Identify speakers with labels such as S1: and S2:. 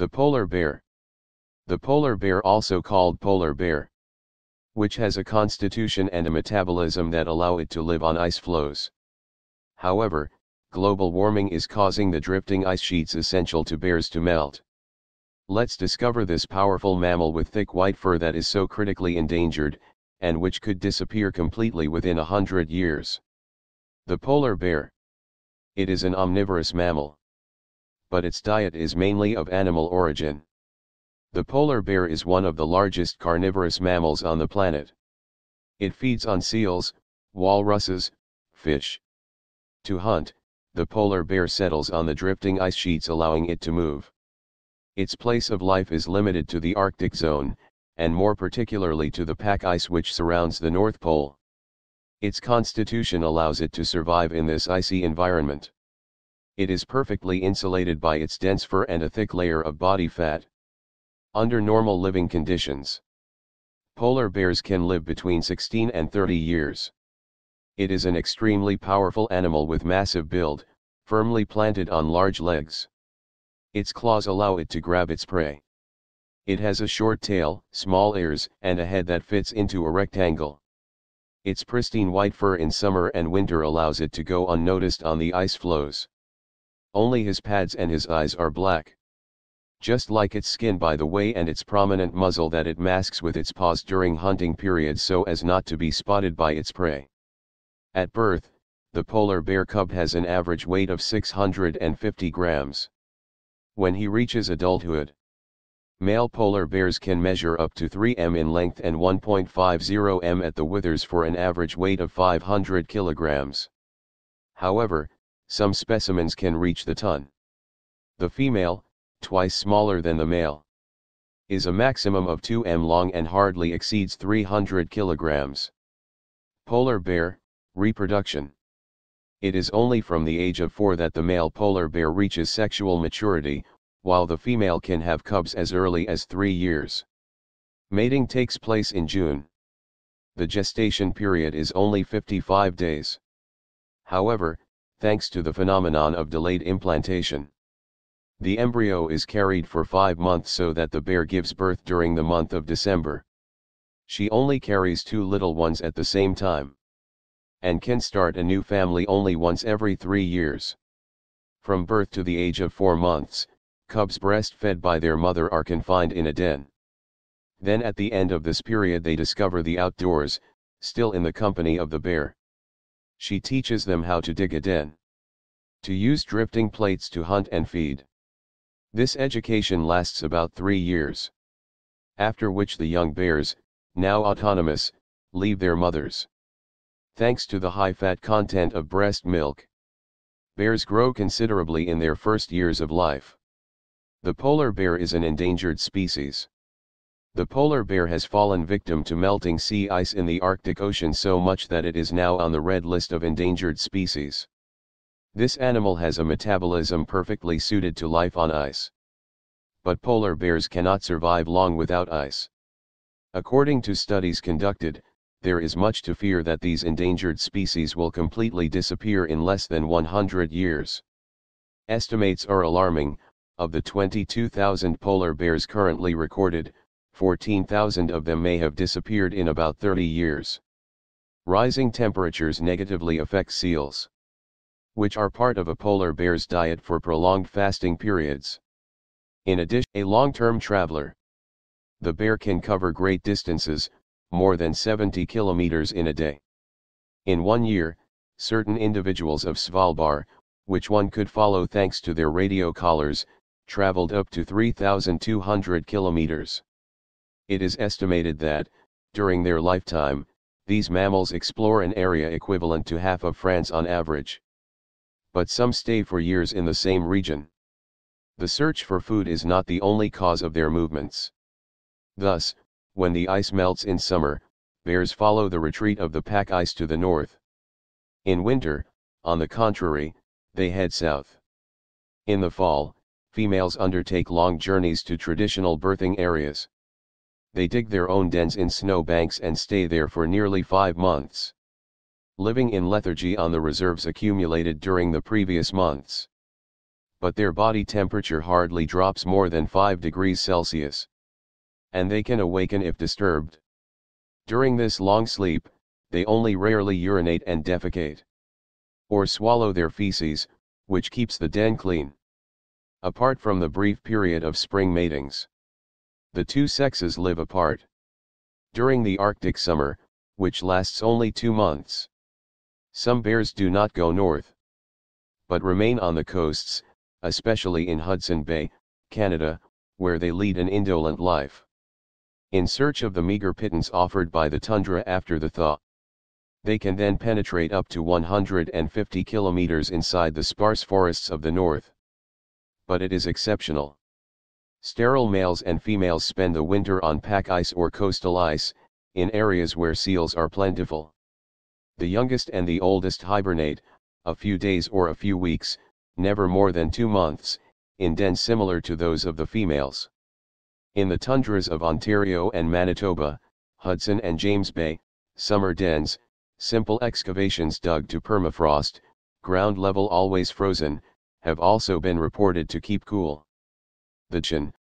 S1: The polar bear. The polar bear also called polar bear. Which has a constitution and a metabolism that allow it to live on ice floes. However, global warming is causing the drifting ice sheets essential to bears to melt. Let's discover this powerful mammal with thick white fur that is so critically endangered, and which could disappear completely within a hundred years. The polar bear. It is an omnivorous mammal. But its diet is mainly of animal origin. The polar bear is one of the largest carnivorous mammals on the planet. It feeds on seals, walruses, fish. To hunt, the polar bear settles on the drifting ice sheets allowing it to move. Its place of life is limited to the Arctic zone, and more particularly to the pack ice which surrounds the North Pole. Its constitution allows it to survive in this icy environment. It is perfectly insulated by its dense fur and a thick layer of body fat. Under normal living conditions, polar bears can live between 16 and 30 years. It is an extremely powerful animal with massive build, firmly planted on large legs. Its claws allow it to grab its prey. It has a short tail, small ears, and a head that fits into a rectangle. Its pristine white fur in summer and winter allows it to go unnoticed on the ice floes. Only his pads and his eyes are black. Just like its skin by the way and its prominent muzzle that it masks with its paws during hunting periods so as not to be spotted by its prey. At birth, the polar bear cub has an average weight of 650 grams. When he reaches adulthood, male polar bears can measure up to 3 m in length and 1.50 m at the withers for an average weight of 500 kilograms. However, some specimens can reach the ton. The female, twice smaller than the male, is a maximum of 2 m long and hardly exceeds 300 kilograms. Polar bear, Reproduction It is only from the age of 4 that the male polar bear reaches sexual maturity, while the female can have cubs as early as 3 years. Mating takes place in June. The gestation period is only 55 days. However, thanks to the phenomenon of delayed implantation, the embryo is carried for 5 months so that the bear gives birth during the month of December. She only carries two little ones at the same time and can start a new family only once every three years. From birth to the age of four months, cubs breastfed by their mother are confined in a den. Then at the end of this period they discover the outdoors, still in the company of the bear. She teaches them how to dig a den. To use drifting plates to hunt and feed. This education lasts about three years. After which the young bears, now autonomous, leave their mothers thanks to the high fat content of breast milk. Bears grow considerably in their first years of life. The polar bear is an endangered species. The polar bear has fallen victim to melting sea ice in the Arctic Ocean so much that it is now on the red list of endangered species. This animal has a metabolism perfectly suited to life on ice. But polar bears cannot survive long without ice. According to studies conducted, there is much to fear that these endangered species will completely disappear in less than 100 years. Estimates are alarming, of the 22,000 polar bears currently recorded, 14,000 of them may have disappeared in about 30 years. Rising temperatures negatively affect seals, which are part of a polar bear's diet for prolonged fasting periods. In addition, a long-term traveler. The bear can cover great distances, more than 70 kilometers in a day. In one year, certain individuals of Svalbard, which one could follow thanks to their radio collars, traveled up to 3,200 kilometers. It is estimated that, during their lifetime, these mammals explore an area equivalent to half of France on average. But some stay for years in the same region. The search for food is not the only cause of their movements. Thus, when the ice melts in summer, bears follow the retreat of the pack ice to the north. In winter, on the contrary, they head south. In the fall, females undertake long journeys to traditional birthing areas. They dig their own dens in snow banks and stay there for nearly five months. Living in lethargy on the reserves accumulated during the previous months. but their body temperature hardly drops more than 5 degrees Celsius. And they can awaken if disturbed. During this long sleep, they only rarely urinate and defecate. Or swallow their feces, which keeps the den clean. Apart from the brief period of spring matings. The two sexes live apart. During the Arctic summer, which lasts only two months. Some bears do not go north. But remain on the coasts, especially in Hudson Bay, Canada, where they lead an indolent life. In search of the meager pittance offered by the tundra after the thaw. They can then penetrate up to 150 kilometers inside the sparse forests of the north. But it is exceptional. Sterile males and females spend the winter on pack ice or coastal ice, in areas where seals are plentiful. The youngest and the oldest hibernate, a few days or a few weeks, never more than two months, in dens similar to those of the females. In the tundras of Ontario and Manitoba, Hudson and James Bay, summer dens, Simple excavations dug to permafrost, ground level always frozen, have also been reported to keep cool. The Chin,